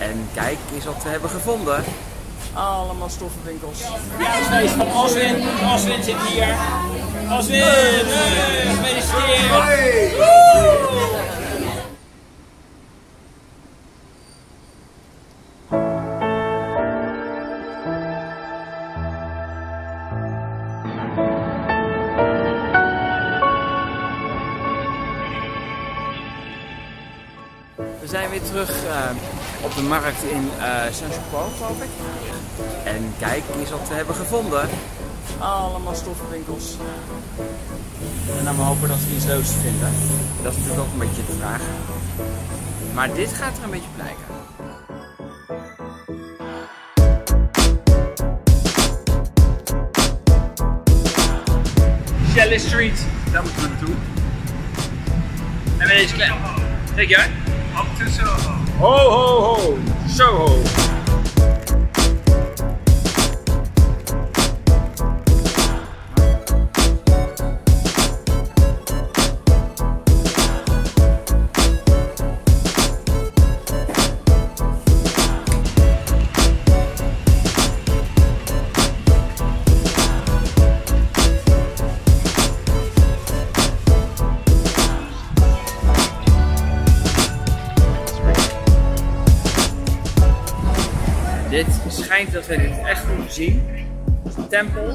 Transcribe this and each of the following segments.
En kijk eens wat we hebben gevonden. Allemaal stoffenwinkels. Ja, het feest van Oswin. Oswin zit hier. Oswin! Hey, Gefeliciteerd! Woe! Weer terug eh, op de markt in eh Saint-Tropez, geloof ik. En kijk eens wat we hebben gevonden. Allemaal stoffenwinkels. En dan we hopen dat we iets leuks vinden. Dat is natuurlijk ook een beetje de vraag. Maar dit gaat er een beetje blijken. Shelley Street. Daar moeten we naartoe. En ben deze klein. Kijk jij? Up to Soho. Ho ho ho! Soho! Dit schijnt dat we dit echt moeten zien. Tempel.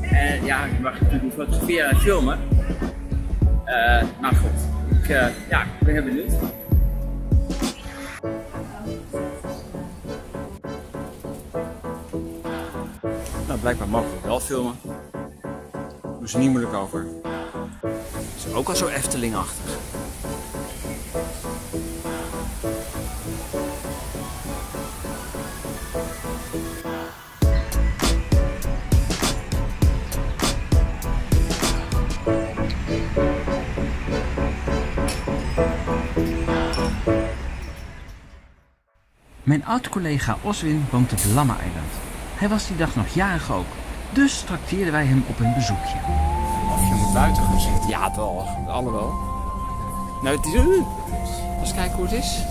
En ja, je mag natuurlijk fotograferen en filmen. Eh, maar goed, ik, eh, ja, ik ben heel benieuwd. Nou, blijkbaar mogen we wel filmen. Doen ze niet moeilijk over. Is ook al zo Eftelingachtig. Mijn oud-collega Oswin woont op Lamma-eiland. Hij was die dag nog jarig ook. Dus trakteerden wij hem op een bezoekje. Of je moet buiten gaan zitten. Ja, toch. Alle wel. Nou, het is... Eens kijken hoe het is.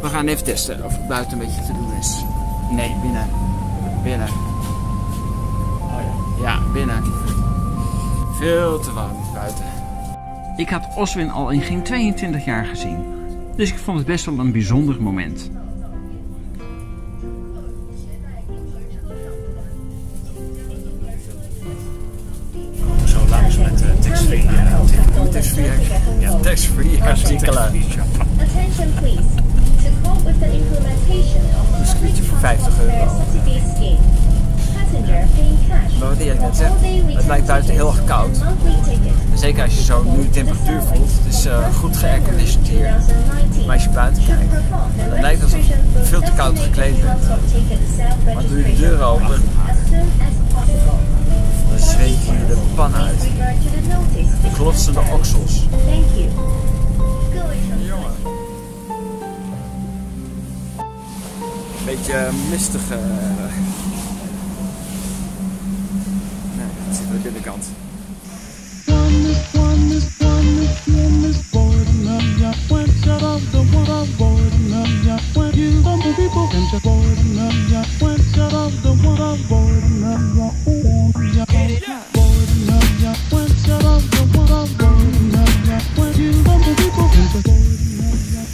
We gaan even testen of het buiten een beetje te doen is. Nee, binnen. Binnen. Ja, binnen. Veel te warm buiten. Ik had Oswin al in geen 22 jaar gezien. Dus ik vond het best wel een bijzonder moment. Zo langs met uh, tax-free. Tax-free. Ja, tax-free artikelen. Attention please. To cope with the implementation of 50 euro. passenger het lijkt buiten heel erg koud. zeker als je zo nu temperatuur voelt. Het is eh, goed geairconditioned hier. 2019 Maar als je buiten kijkt, dan lijkt het alsof je veel te koud gekleed bent. Maar doe de deur open, dan zweet je de pan uit. Klotsende oksels. Jongen. Beetje mistige. Nee, het zit aan de binnenkant.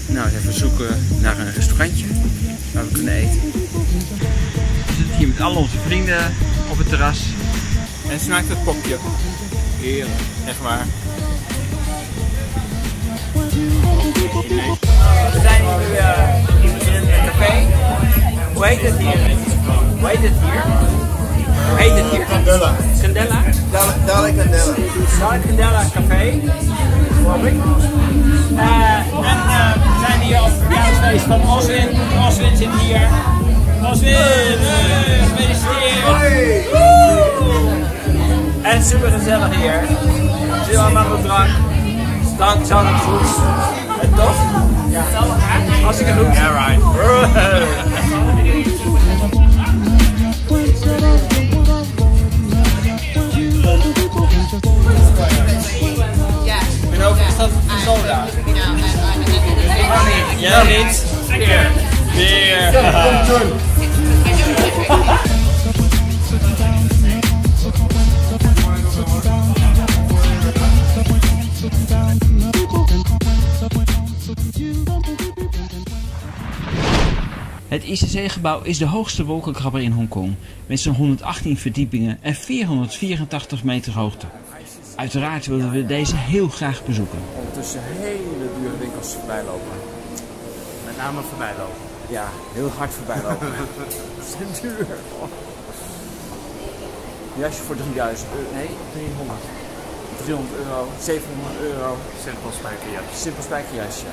Nou, even zoeken naar een restaurantje waar we kunnen eten. We zitten hier met al onze vrienden op het terras. En smaakt het popje. Heerlijk, echt waar. We zijn nu uh, in een café. Hoe heet het hier? Hoe heet het hier? Hoe heet het hier? Candela. Candela? Dale Candela. Candela Café. Geloof ik. Eh, en eh, we zijn hier op het verjaardagsfeest van Oswin. Oswin zit hier. Oswin! Super gezellig hier. Zit allemaal met drank. Dank, zo het goed. En toch? Ja. Hartstikke goed. Ja, right. En over is dat soda? Ik wou niet. Jij niet? Weer. Weer. Het ICC-gebouw is de hoogste wolkenkrabber in Hongkong, met zo'n 118 verdiepingen en 484 meter hoogte. Uiteraard willen we deze heel graag bezoeken. Ondertussen hele dure winkels voorbij lopen. Met name voorbij lopen. Ja, heel hard voorbij lopen. Ze zijn duur. Jasje voor 3000 euro. Nee, 300. 300 euro, 700 euro. Simpel spijkerjas. Simpel spijkerjasje.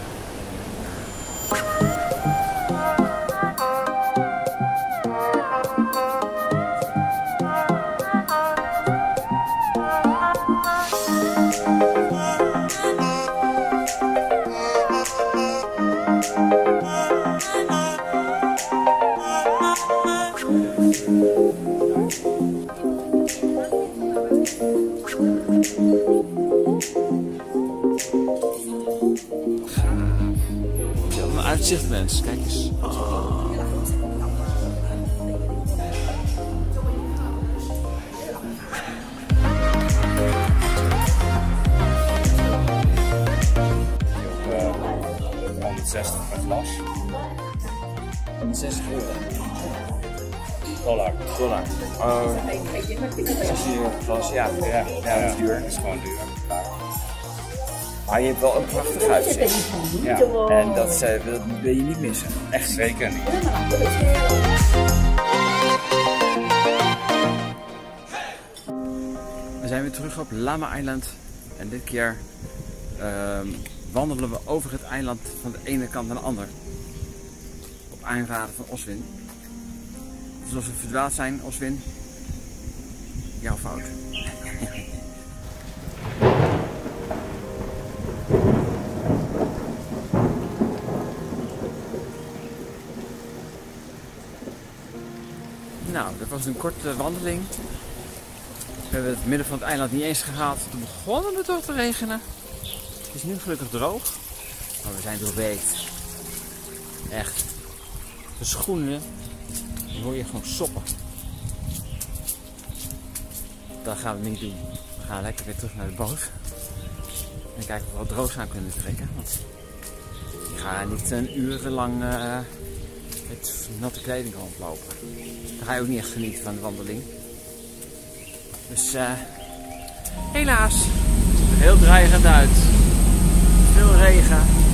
Een uitzicht mensen, kijk eens. Op eh, 160 per glas. 60 euro. Dollar. Dollar. Oh, 16 euro per glas. Ja, ja, ja, dat is duur. Dat is gewoon duur. Maar je hebt wel een prachtig uitzicht. Ja, En dat eh, wil, wil je niet missen. Echt zeker niet. We zijn weer terug op Lama Island. En dit keer ehm, wandelen we over het eiland van de ene kant naar de ander. Op aanraden van Oswin. Dus als we verdwaald zijn, Oswin, jouw fout. Nou, dat was een korte wandeling. We hebben het midden van het eiland niet eens gehaald. Toen begonnen het toch te regenen. Het is nu gelukkig droog. Maar we zijn doorweekt. Echt. De schoenen, die hoor je gewoon soppen. Dat gaan we niet doen. We gaan lekker weer terug naar de boot. En kijken of we wat droog aan kunnen trekken. Want ik ga niet een uur lang eh, met natte kleding rondlopen. Dan ga je ook niet echt genieten van de wandeling. Dus eh helaas. Heel dreigend uit. Veel regen.